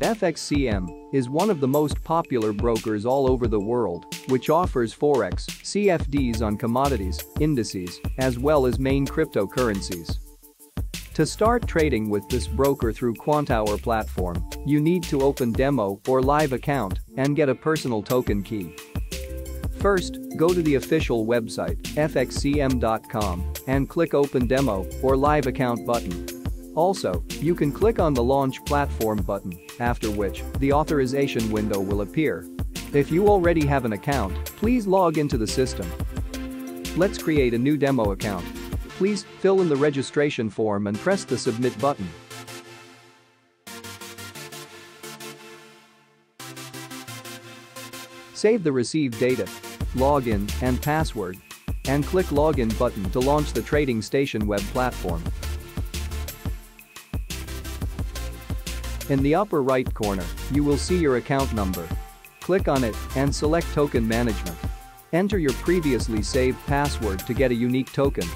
FXCM is one of the most popular brokers all over the world, which offers forex, CFDs on commodities, indices, as well as main cryptocurrencies. To start trading with this broker through Quantower platform, you need to open demo or live account and get a personal token key. First, go to the official website, fxcm.com, and click Open Demo or Live Account button. Also, you can click on the Launch Platform button, after which, the authorization window will appear. If you already have an account, please log into the system. Let's create a new demo account. Please fill in the registration form and press the Submit button. Save the received data, login, and password. And click Login button to launch the Trading Station web platform. In the upper right corner, you will see your account number. Click on it and select Token Management. Enter your previously saved password to get a unique token.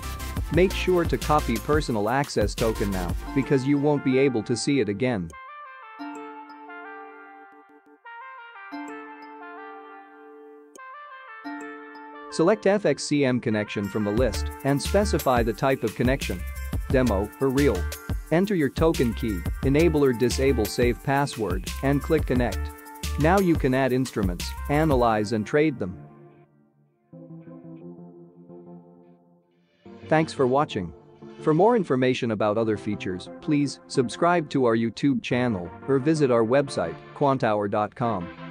Make sure to copy personal access token now because you won't be able to see it again. Select FXCM connection from the list and specify the type of connection. Demo or real. Enter your token key, enable or disable save password, and click connect. Now you can add instruments, analyze and trade them. Thanks for watching. For more information about other features, please subscribe to our YouTube channel or visit our website, quantower.com.